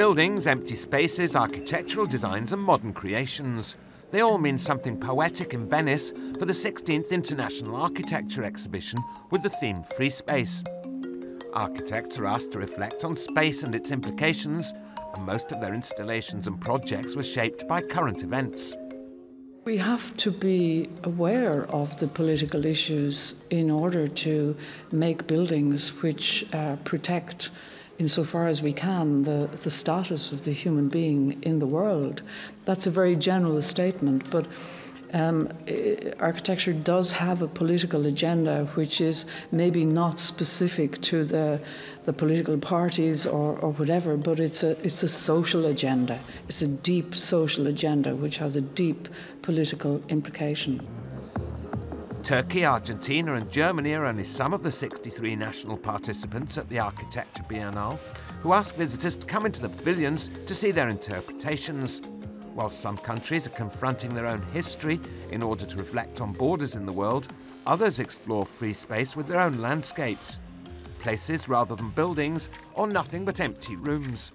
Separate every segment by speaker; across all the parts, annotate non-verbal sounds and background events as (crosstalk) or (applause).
Speaker 1: Buildings, empty spaces, architectural designs, and modern creations. They all mean something poetic in Venice for the 16th International Architecture Exhibition with the theme Free Space. Architects are asked to reflect on space and its implications, and most of their installations and projects were shaped by current events.
Speaker 2: We have to be aware of the political issues in order to make buildings which uh, protect, insofar as we can, the, the status of the human being in the world. That's a very general statement, but um, architecture does have a political agenda which is maybe not specific to the, the political parties or, or whatever, but it's a, it's a social agenda. It's a deep social agenda which has a deep political implication.
Speaker 1: Turkey, Argentina, and Germany are only some of the 63 national participants at the Architecture Biennale who ask visitors to come into the pavilions to see their interpretations. While some countries are confronting their own history in order to reflect on borders in the world, others explore free space with their own landscapes. Places rather than buildings, or nothing but empty rooms.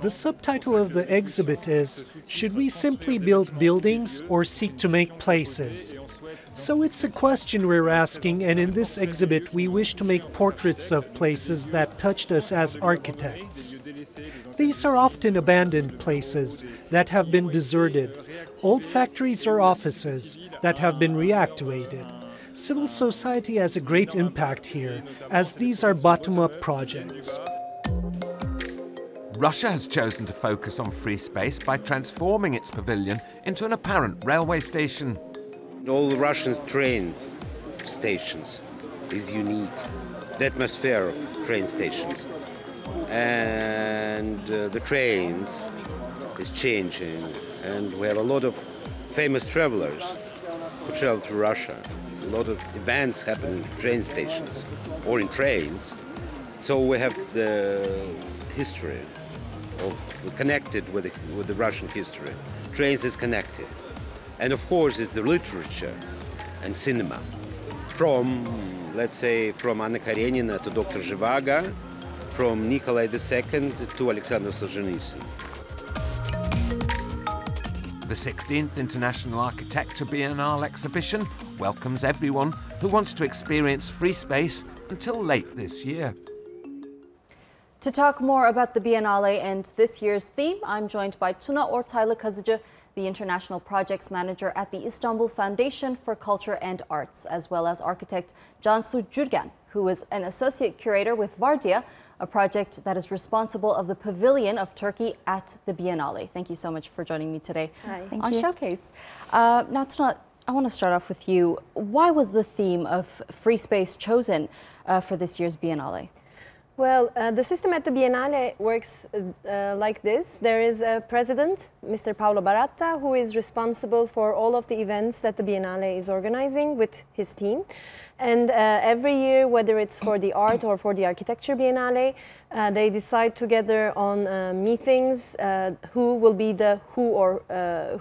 Speaker 3: The subtitle of the exhibit is Should we simply build buildings or seek to make places? So it's a question we're asking, and in this exhibit, we wish to make portraits of places that touched us as architects. These are often abandoned places that have been deserted, old factories or offices that have been reactivated. Civil society has a great impact here, as these are bottom up projects.
Speaker 1: Russia has chosen to focus on free space by transforming its pavilion into an apparent railway station.
Speaker 4: All the Russian train stations is unique. The atmosphere of train stations. And uh, the trains is changing. And we have a lot of famous travelers who travel through Russia. A lot of events happen in train stations or in trains. So we have the history of connected with the, with the Russian history. Trains is connected. And of course, it's the literature and cinema. From, let's say, from Anna Karenina to Dr. Zhivago, from Nikolai II to Alexander Solzhenitsyn.
Speaker 1: The 16th International Architecture Biennale exhibition welcomes everyone who wants to experience free space until late this year.
Speaker 5: To talk more about the Biennale and this year's theme, I'm joined by Tuna Ortaylı Kazıcı, the International Projects Manager at the Istanbul Foundation for Culture and Arts, as well as architect Cansu Cürgen, who is an associate curator with Vardiya, a project that is responsible of the Pavilion of Turkey at the Biennale. Thank you so much for joining me today
Speaker 6: Hi.
Speaker 5: on you. Showcase. Uh, now, Tuna, I want to start off with you. Why was the theme of free space chosen uh, for this year's Biennale?
Speaker 6: Well, uh, the system at the Biennale works uh, uh, like this. There is a president, Mr. Paolo Baratta, who is responsible for all of the events that the Biennale is organizing with his team. And uh, every year, whether it's for the art or for the architecture Biennale, uh, they decide together on uh, meetings who will be the who or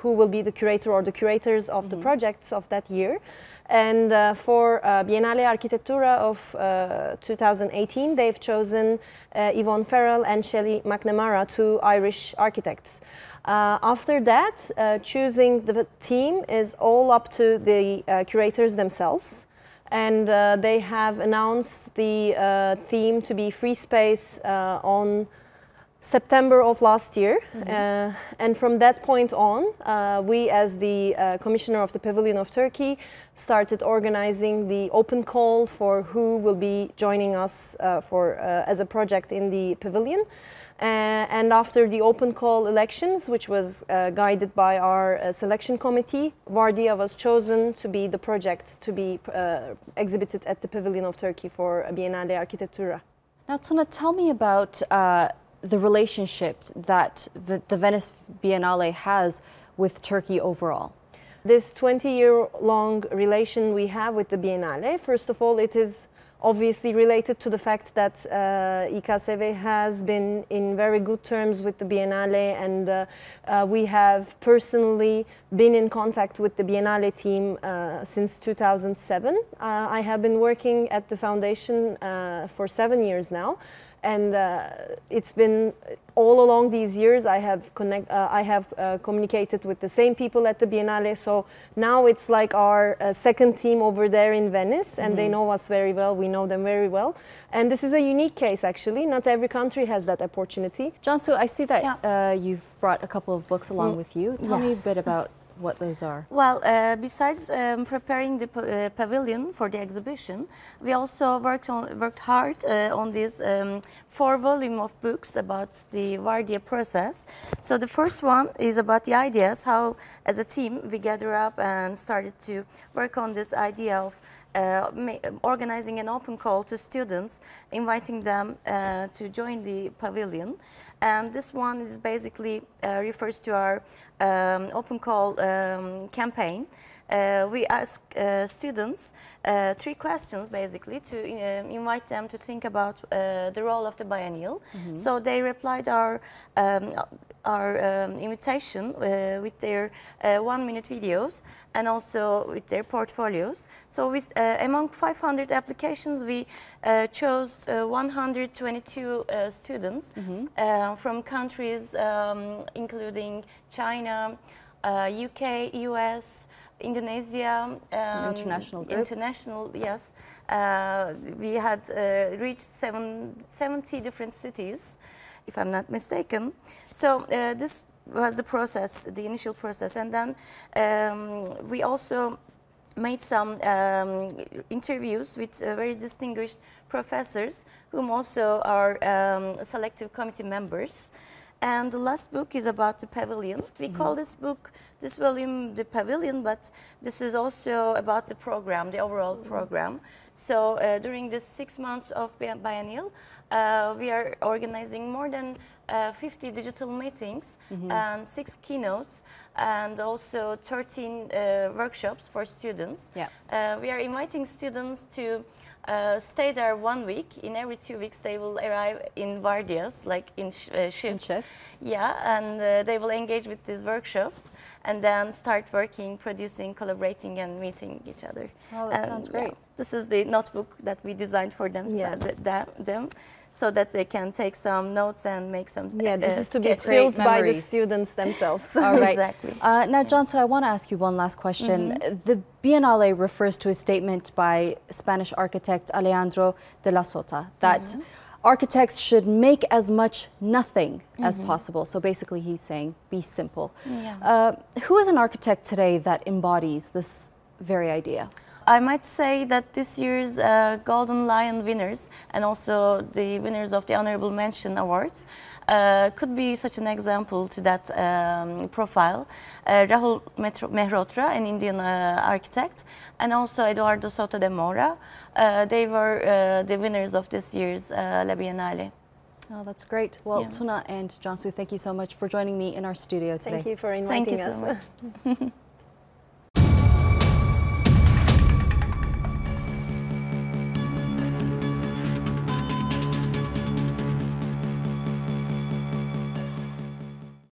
Speaker 6: who will be the curator or the curators of mm -hmm. the mm-hmm. projects of that year. And uh, for uh, Biennale Architettura of uh, 2018, they've chosen uh, Yvonne Farrell and Shelley McNamara, two Irish architects. Uh, after that, uh, choosing the team is all up to the curators themselves. And they have announced the theme to be free space on September of last year. Mm -hmm. uh, and from that point on, uh, we as the uh, commissioner of the Pavilion of Turkey started organizing the open call for who will be joining us uh, for uh, as a project in the pavilion. Uh, and after the open call elections, which was guided by our selection committee, Vardiya was chosen to be the project to be exhibited at the Pavilion of Turkey for Biennale Architettura.
Speaker 5: Now, Tuna, tell me about the relationship that the, the Venice Biennale has with Turkey overall?
Speaker 6: This 20 year long relation we have with the Biennale, first of all, it is obviously related to the fact that uh, IKSV has been in very good terms with the Biennale and uh, uh, we have personally been in contact with the Biennale team uh, since 2007. Uh, I have been working at the foundation uh, for seven years now and uh, it's been all along these years I have connect uh, I have uh, communicated with the same people at the Biennale so now it's like our uh, second team over there in Venice and mm -hmm. they mm-hmm. know us very well we know them very well and this is a unique case actually not every country has that opportunity
Speaker 5: Cansu I see that yeah. Uh, you've brought a couple of books along mm. with you tell yes. me a bit about what those are?
Speaker 7: Well, uh, besides um, preparing the uh, pavilion for the exhibition, we also worked on worked hard uh, on this um, four volume of books about the Vardiya process. So the first one is about the ideas, how as a team we gather up and started to work on this idea of uh, organizing an open call to students, inviting them uh, to join the pavilion. And this one is basically uh, refers to our um, open call um, campaign. Uh, we ask uh, students uh, three questions basically to uh, invite them to think about uh, the role of the biennial. Mm -hmm. So they replied our um, our um, invitation uh, with their one minute videos and also with their portfolios. So with, among 500 applications we chose 122 students mm -hmm. from countries um, including China, UK, US, Indonesia.
Speaker 5: Um, international group.
Speaker 7: International, yes. Uh, we had uh, reached seven, 70 different cities, if I'm not mistaken. So uh, this was the process, the initial process. And then um, we also made some um, interviews with uh, very distinguished professors, whom also are um, selective committee members. And the last book is about the pavilion. We mm -hmm. call this book, this volume, the pavilion, but this is also about the program, the overall mm -hmm. program. So uh, during this six months of biennial, uh, we are organizing more than uh, 50 digital meetings mm -hmm. and six keynotes and also 13 uh, workshops for students. Yeah. Uh, we are inviting students to uh, stay there one week. In every two weeks, they will arrive in Vardiyas, like in, sh uh, shifts. In shifts. Yeah, and uh, they will engage with these workshops and then start working, producing, collaborating, and meeting each other.
Speaker 5: Oh, that and, sounds great. Yeah,
Speaker 7: this is the notebook that we designed for them, yeah. so them so that they can take some notes and make some
Speaker 6: Yeah, this uh, is to be filled by the students themselves. (laughs)
Speaker 5: All right. exactly. Uh, now, John, so I want to ask you one last question. Mm -hmm. The Biennale refers to a statement by Spanish architect Alejandro de la Sota that mm -hmm. architects should make as much nothing mm -hmm. as mm-hmm. possible. So basically, he's saying be simple. Yeah. Uh, who is an architect today that embodies this very idea?
Speaker 7: I might say that this year's uh, Golden Lion winners and also the winners of the Honorable Mention Awards uh, could be such an example to that um, profile. Uh, Rahul Mehrotra, an Indian uh, architect, and also Eduardo Souto de Moura. Uh, they were uh, the winners of this year's La Biennale.
Speaker 5: Oh, that's great. Well, yeah. Tuna and Cansu, thank you so much for joining me in our studio today.
Speaker 6: Thank you for inviting
Speaker 7: us. Thank you so much. (laughs)